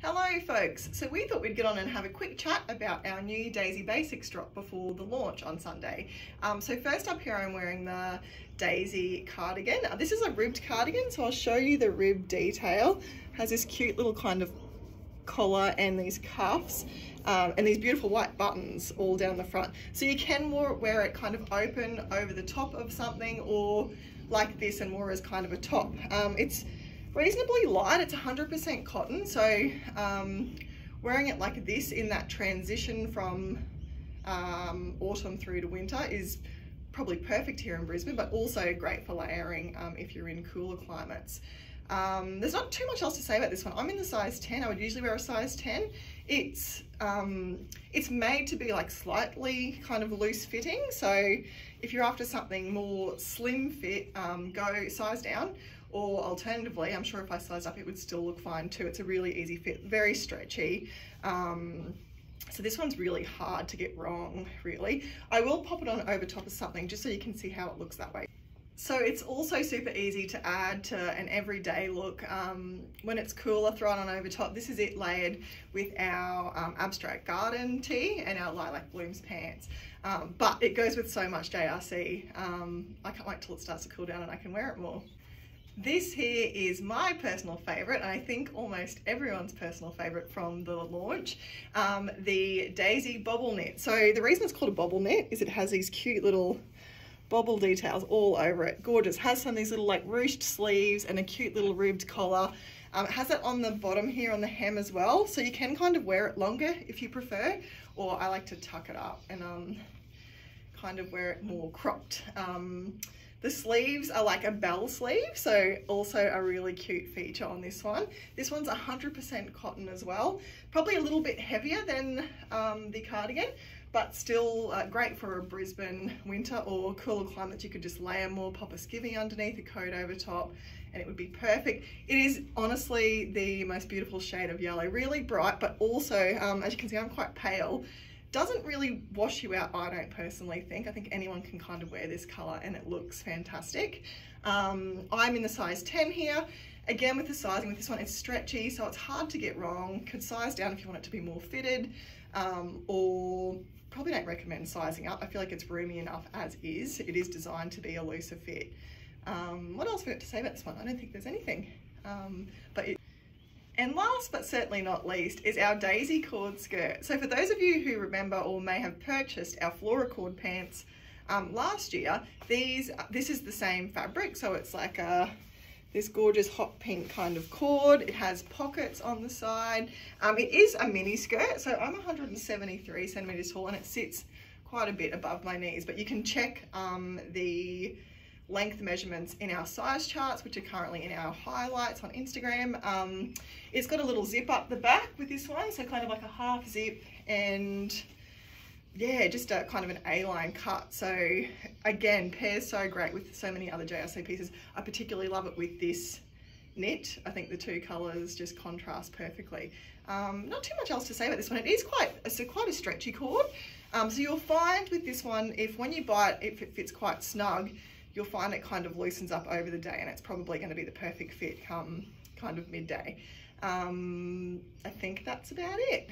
Hello folks, so we thought we'd get on and have a quick chat about our new Daisy Basics drop before the launch on Sunday. Um, so first up here I'm wearing the Daisy cardigan. Uh, this is a ribbed cardigan so I'll show you the rib detail. It has this cute little kind of collar and these cuffs um, and these beautiful white buttons all down the front. So you can wear it kind of open over the top of something or like this and more as kind of a top. Um, it's reasonably light. It's 100% cotton, so um, wearing it like this in that transition from um, autumn through to winter is probably perfect here in Brisbane, but also great for layering um, if you're in cooler climates. Um, there's not too much else to say about this one. I'm in the size 10. I would usually wear a size 10. It's um, it's made to be like slightly kind of loose fitting. So if you're after something more slim fit, um, go size down. Or alternatively, I'm sure if I size up, it would still look fine too. It's a really easy fit, very stretchy. Um, so this one's really hard to get wrong, really. I will pop it on over top of something just so you can see how it looks that way. So it's also super easy to add to an everyday look. Um, when it's cooler, throw it on over top. This is it layered with our um, Abstract Garden tee and our Lilac Blooms pants. Um, but it goes with so much JRC. Um, I can't wait till it starts to cool down and I can wear it more. This here is my personal favourite, and I think almost everyone's personal favourite from the launch, um, the Daisy Bobble Knit. So the reason it's called a bobble knit is it has these cute little bobble details all over it. Gorgeous. Has some of these little like ruched sleeves and a cute little ribbed collar. Um, it has it on the bottom here on the hem as well. So you can kind of wear it longer if you prefer, or I like to tuck it up and um, kind of wear it more cropped. Um, the sleeves are like a bell sleeve, so also a really cute feature on this one. This one's 100% cotton as well. Probably a little bit heavier than um, the cardigan, but still uh, great for a Brisbane winter or cooler climate. You could just layer more, pop a skivvy underneath, a coat over top, and it would be perfect. It is honestly the most beautiful shade of yellow, really bright, but also, um, as you can see, I'm quite pale. Doesn't really wash you out, I don't personally think. I think anyone can kind of wear this color and it looks fantastic. Um, I'm in the size 10 here. Again, with the sizing with this one, it's stretchy, so it's hard to get wrong. Could size down if you want it to be more fitted, um, or probably don't recommend sizing up. I feel like it's roomy enough as is. It is designed to be a looser fit. Um, what else we got to say about this one? I don't think there's anything. Um, but it, and last but certainly not least is our daisy cord skirt. So for those of you who remember or may have purchased our Floracord pants um, last year, these this is the same fabric. So it's like a this gorgeous hot pink kind of cord. It has pockets on the side. Um, it is a mini skirt, so I'm 173 centimeters tall and it sits quite a bit above my knees, but you can check um, the length measurements in our size charts, which are currently in our highlights on Instagram. Um, it's got a little zip up the back with this one, so kind of like a half zip and yeah, just a kind of an A-line cut. So again, pairs so great with so many other JRC pieces. I particularly love it with this knit. I think the two colours just contrast perfectly. Um, not too much else to say about this one. It is quite, it's a, quite a stretchy cord. Um, so you'll find with this one, if when you buy it, if it fits quite snug, you'll find it kind of loosens up over the day and it's probably going to be the perfect fit come kind of midday. Um, I think that's about it.